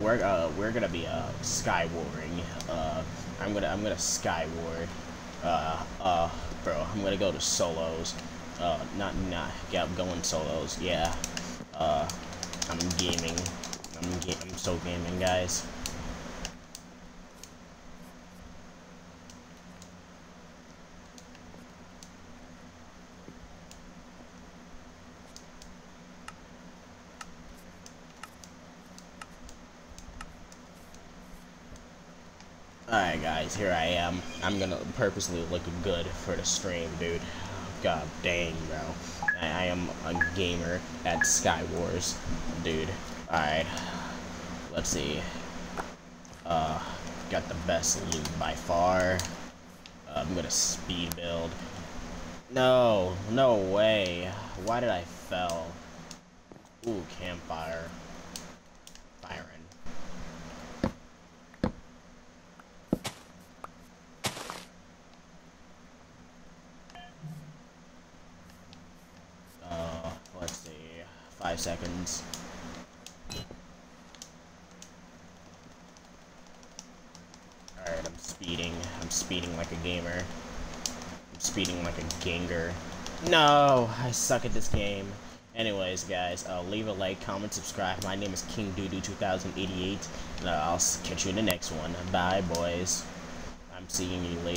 we're uh we're gonna be uh sky warring. Uh, I'm gonna I'm gonna sky ward. Uh, uh, bro, I'm gonna go to solos. Uh, not not yeah, I'm going solos. Yeah. Uh, I'm gaming. I'm ga I'm so gaming, guys. Alright guys, here I am. I'm gonna purposely look good for the stream, dude. God dang, bro. I, I am a gamer at Sky Wars, dude. Alright. Let's see. Uh, got the best loot by far. Uh, I'm gonna speed build. No, no way. Why did I fell? Ooh, campfire. Firing. Uh, let's see. Five seconds. Alright, I'm speeding. I'm speeding like a gamer. I'm speeding like a ganger. No! I suck at this game. Anyways, guys, uh, leave a like, comment, subscribe. My name is King Doodoo 2088, and I'll catch you in the next one. Bye, boys. I'm seeing you later.